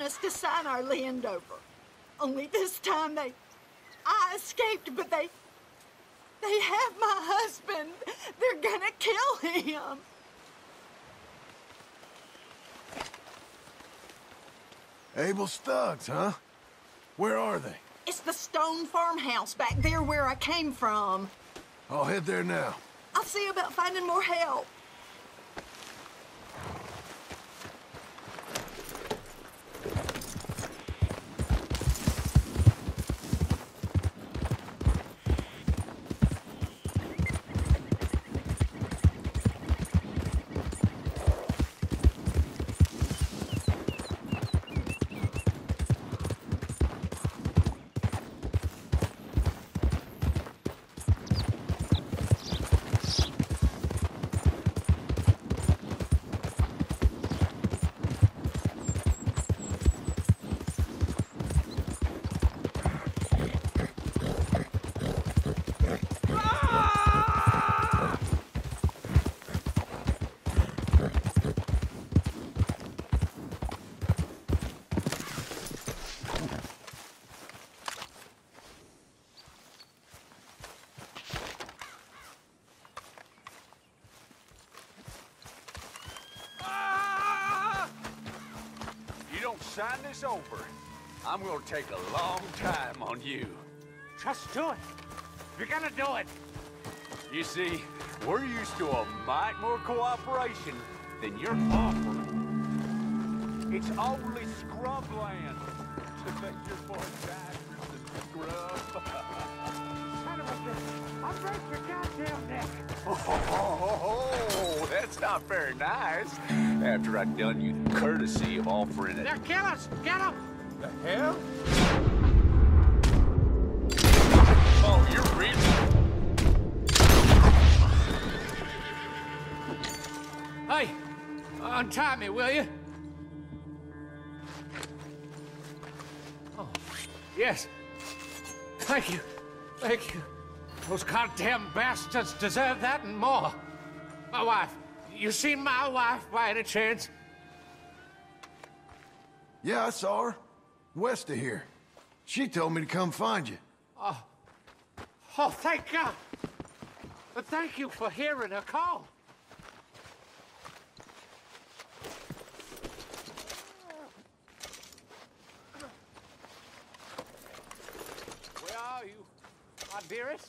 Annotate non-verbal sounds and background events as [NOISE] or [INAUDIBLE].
want us to sign our land over. Only this time they. I escaped, but they. They have my husband. They're gonna kill him. Abel Stuggs, huh? Where are they? It's the stone farmhouse back there where I came from. I'll head there now. I'll see about finding more help. You don't sign this over, I'm gonna take a long time on you. Just do it. You're gonna do it. You see, we're used to a mite more cooperation than you're offering. It's only scrub land to let your boy scrub. Son of a bitch. I'll break your goddamn neck. [LAUGHS] Oh, that's not very nice. After I'd done you the courtesy of offering it. They're killers. Get them. The hell? Oh, you're reading. Hey, uh, untie me, will you? Oh, yes. Thank you. Thank you. Those goddamn bastards deserve that and more. My wife. You seen my wife by any chance? Yeah, I saw her. West of here. She told me to come find you. Oh. oh, thank God. But thank you for hearing her call. Where are you, my dearest?